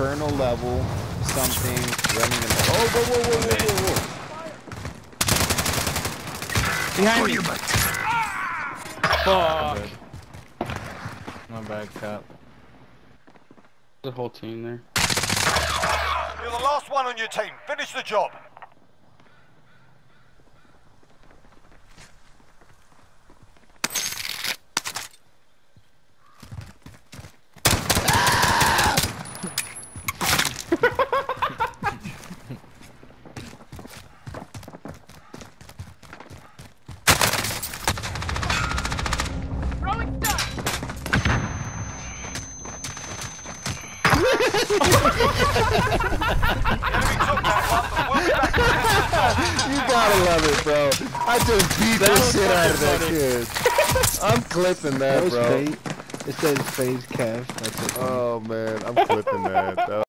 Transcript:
colonel level something running in the. Oh, whoa, whoa, whoa, whoa, whoa, whoa. Behind me. Fuck. My bad, Cap. The whole team there. You're the last one on your team. Finish the job. You gotta love it, bro. I just beat the was shit out of fucking that kid. I'm clipping that, That bro. fate. It says phase cast. That's it. Oh man, I'm clipping that. That